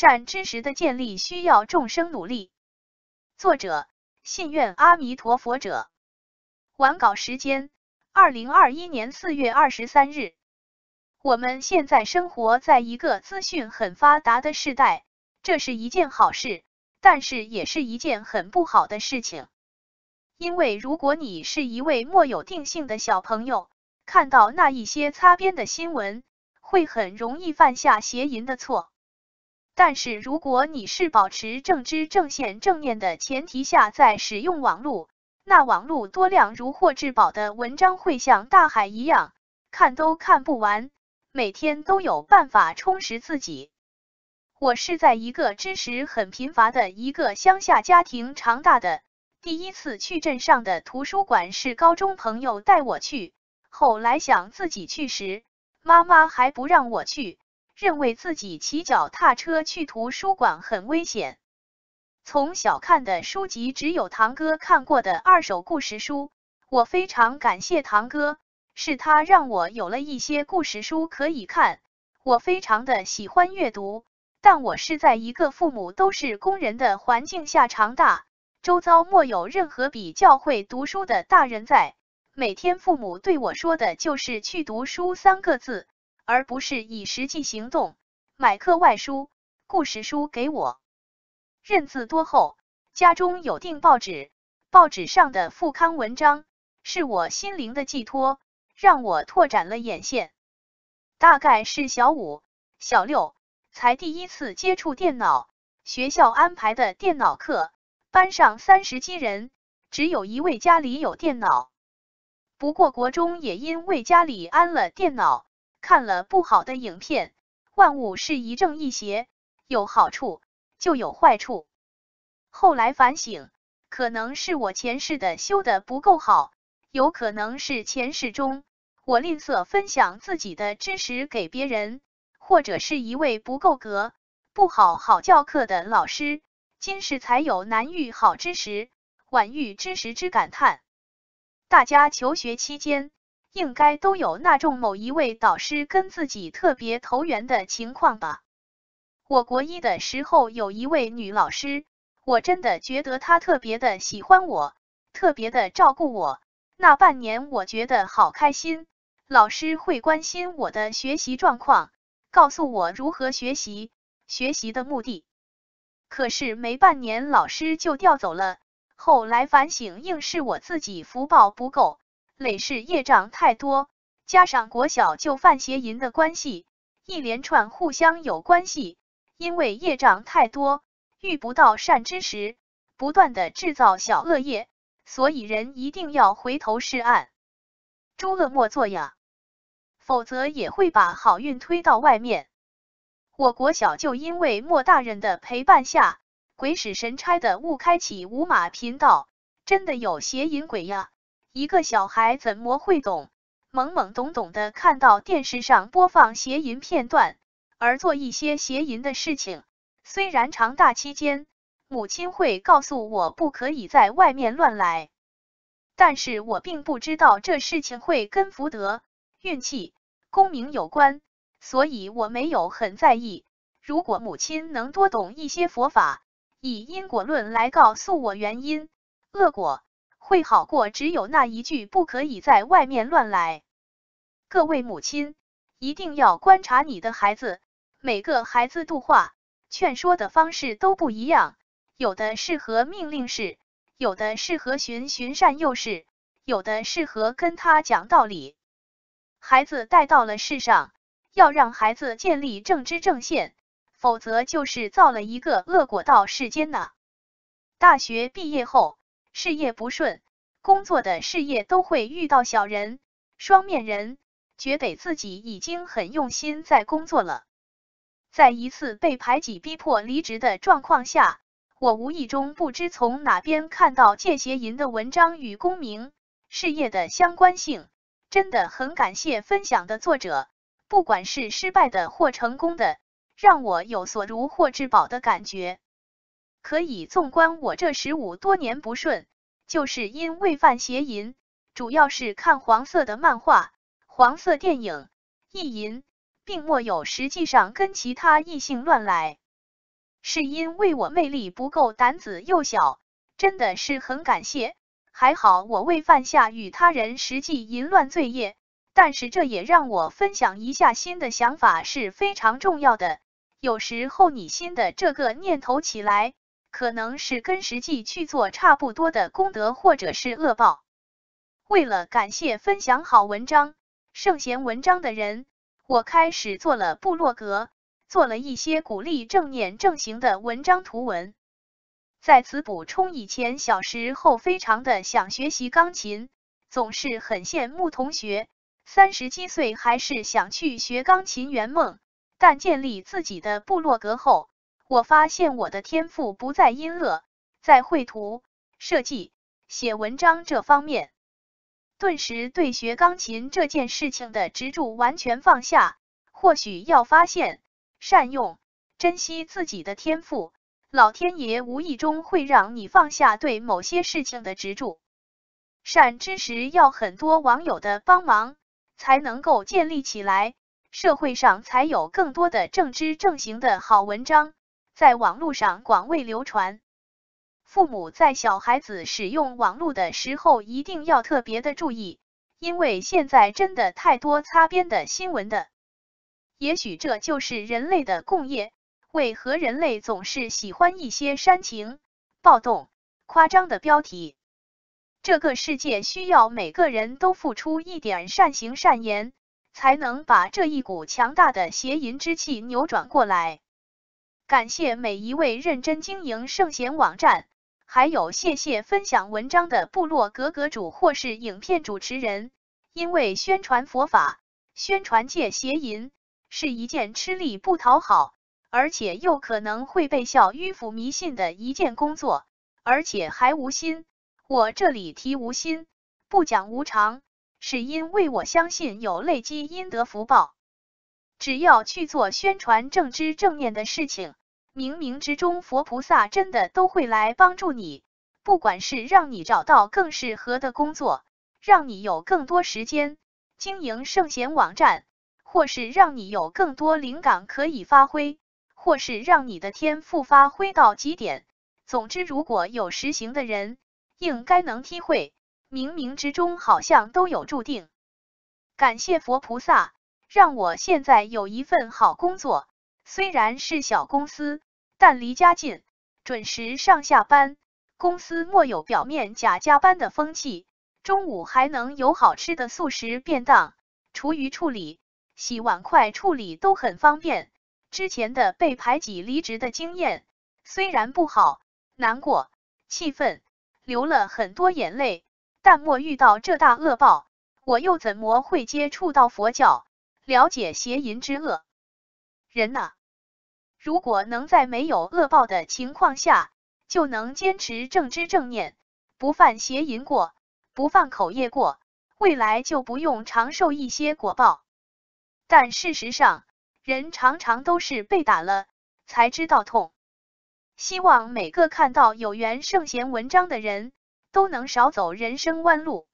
善知识的建立需要众生努力。作者：信愿阿弥陀佛者。完稿时间：二零二一年四月二十三日。我们现在生活在一个资讯很发达的时代，这是一件好事，但是也是一件很不好的事情。因为如果你是一位莫有定性的小朋友，看到那一些擦边的新闻，会很容易犯下邪淫的错。但是如果你是保持正知正见正念的前提下在使用网络，那网络多量如获至宝的文章会像大海一样，看都看不完。每天都有办法充实自己。我是在一个知识很贫乏的一个乡下家庭长大的。第一次去镇上的图书馆是高中朋友带我去，后来想自己去时，妈妈还不让我去，认为自己骑脚踏车去图书馆很危险。从小看的书籍只有堂哥看过的二手故事书，我非常感谢堂哥。是他让我有了一些故事书可以看，我非常的喜欢阅读。但我是在一个父母都是工人的环境下长大，周遭莫有任何比较会读书的大人在。每天父母对我说的就是去读书三个字，而不是以实际行动买课外书、故事书给我。认字多后，家中有订报纸，报纸上的副刊文章是我心灵的寄托。让我拓展了眼线。大概是小五、小六才第一次接触电脑，学校安排的电脑课，班上三十几人，只有一位家里有电脑。不过国中也因为家里安了电脑，看了不好的影片。万物是一正一邪，有好处就有坏处。后来反省，可能是我前世的修的不够好，有可能是前世中。我吝啬分享自己的知识给别人，或者是一位不够格、不好好教课的老师，今世才有难遇好知识、晚遇知识之感叹。大家求学期间，应该都有那种某一位导师跟自己特别投缘的情况吧？我国一的时候有一位女老师，我真的觉得她特别的喜欢我，特别的照顾我。那半年，我觉得好开心。老师会关心我的学习状况，告诉我如何学习，学习的目的。可是没半年，老师就调走了。后来反省，应是我自己福报不够，累世业障太多，加上国小就犯邪淫的关系，一连串互相有关系。因为业障太多，遇不到善知识，不断的制造小恶业，所以人一定要回头是岸，诸恶莫作呀。否则也会把好运推到外面。我国小就因为莫大人的陪伴下，鬼使神差的误开启五马频道，真的有邪淫鬼呀！一个小孩怎么会懂？懵懵懂懂的看到电视上播放邪淫片段，而做一些邪淫的事情。虽然长大期间，母亲会告诉我不可以在外面乱来，但是我并不知道这事情会跟福德、运气。功名有关，所以我没有很在意。如果母亲能多懂一些佛法，以因果论来告诉我原因，恶果会好过。只有那一句不可以在外面乱来。各位母亲一定要观察你的孩子，每个孩子度化、劝说的方式都不一样，有的适合命令式，有的适合循循善诱式，有的适合跟他讲道理。孩子带到了世上，要让孩子建立正知正见，否则就是造了一个恶果到世间呐。大学毕业后，事业不顺，工作的事业都会遇到小人、双面人，觉得自己已经很用心在工作了。在一次被排挤、逼迫离职的状况下，我无意中不知从哪边看到戒邪淫的文章与功名、事业的相关性。真的很感谢分享的作者，不管是失败的或成功的，让我有所如获至宝的感觉。可以纵观我这十五多年不顺，就是因为犯邪淫，主要是看黄色的漫画、黄色电影、意淫，并没有实际上跟其他异性乱来。是因为我魅力不够，胆子又小，真的是很感谢。还好我未犯下与他人实际淫乱罪业，但是这也让我分享一下新的想法是非常重要的。有时候你新的这个念头起来，可能是跟实际去做差不多的功德或者是恶报。为了感谢分享好文章、圣贤文章的人，我开始做了部落格。做了一些鼓励正念正行的文章图文，在此补充：以前小时候非常的想学习钢琴，总是很羡慕同学三十七岁还是想去学钢琴圆梦。但建立自己的部落格后，我发现我的天赋不在音乐，在绘图、设计、写文章这方面，顿时对学钢琴这件事情的执着完全放下。或许要发现。善用、珍惜自己的天赋，老天爷无意中会让你放下对某些事情的执着。善知识要很多网友的帮忙才能够建立起来，社会上才有更多的正知正行的好文章在网络上广为流传。父母在小孩子使用网络的时候一定要特别的注意，因为现在真的太多擦边的新闻的。也许这就是人类的共业。为何人类总是喜欢一些煽情、暴动、夸张的标题？这个世界需要每个人都付出一点善行善言，才能把这一股强大的邪淫之气扭转过来。感谢每一位认真经营圣贤网站，还有谢谢分享文章的部落格格主或是影片主持人，因为宣传佛法、宣传戒邪淫。是一件吃力不讨好，而且又可能会被笑迂腐迷信的一件工作，而且还无心。我这里提无心，不讲无常，是因为我相信有累积阴德福报。只要去做宣传正知正念的事情，冥冥之中佛菩萨真的都会来帮助你。不管是让你找到更适合的工作，让你有更多时间经营圣贤网站。或是让你有更多灵感可以发挥，或是让你的天赋发挥到极点。总之，如果有实行的人，应该能体会，冥冥之中好像都有注定。感谢佛菩萨，让我现在有一份好工作，虽然是小公司，但离家近，准时上下班，公司莫有表面假加班的风气，中午还能有好吃的素食便当，厨余处理。洗碗筷处理都很方便。之前的被排挤离职的经验虽然不好，难过、气愤，流了很多眼泪，但莫遇到这大恶报，我又怎么会接触到佛教，了解邪淫之恶？人呐，如果能在没有恶报的情况下，就能坚持正知正念，不犯邪淫过，不犯口业过，未来就不用常受一些果报。但事实上，人常常都是被打了才知道痛。希望每个看到有缘圣贤文章的人都能少走人生弯路。